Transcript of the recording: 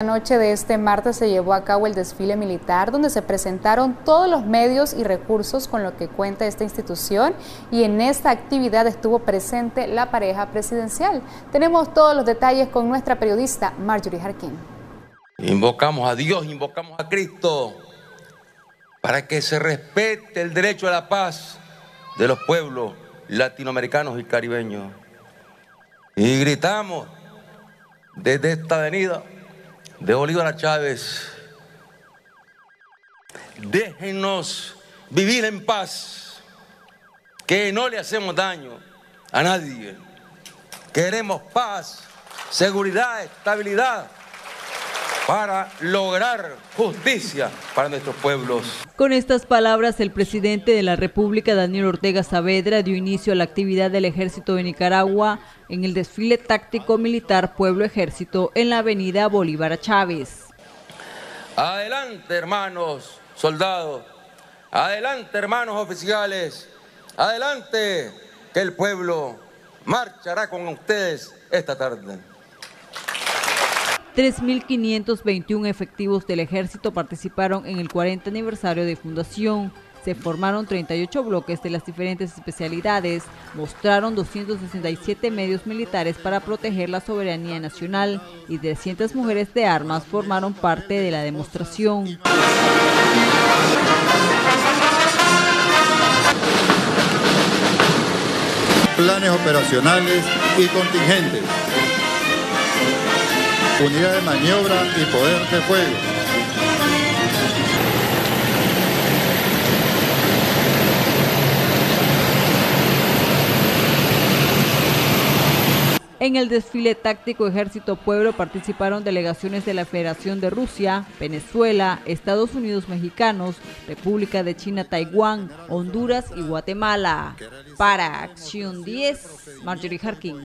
La noche de este martes se llevó a cabo el desfile militar donde se presentaron todos los medios y recursos con lo que cuenta esta institución y en esta actividad estuvo presente la pareja presidencial. Tenemos todos los detalles con nuestra periodista Marjorie Jarquín. Invocamos a Dios, invocamos a Cristo para que se respete el derecho a la paz de los pueblos latinoamericanos y caribeños. Y gritamos desde esta avenida de Bolívar Chávez. Déjenos vivir en paz, que no le hacemos daño a nadie. Queremos paz, seguridad, estabilidad para lograr justicia para nuestros pueblos. Con estas palabras, el presidente de la República, Daniel Ortega Saavedra, dio inicio a la actividad del Ejército de Nicaragua en el desfile táctico militar Pueblo Ejército en la avenida Bolívar Chávez. Adelante, hermanos soldados. Adelante, hermanos oficiales. Adelante, que el pueblo marchará con ustedes esta tarde. 3.521 efectivos del ejército participaron en el 40 aniversario de fundación. Se formaron 38 bloques de las diferentes especialidades, mostraron 267 medios militares para proteger la soberanía nacional y 300 mujeres de armas formaron parte de la demostración. Planes operacionales y contingentes unidad de maniobra y poder de fuego. En el desfile táctico Ejército Pueblo participaron delegaciones de la Federación de Rusia, Venezuela, Estados Unidos Mexicanos, República de China, Taiwán, Honduras y Guatemala. Para Acción 10, Marjorie Harkin.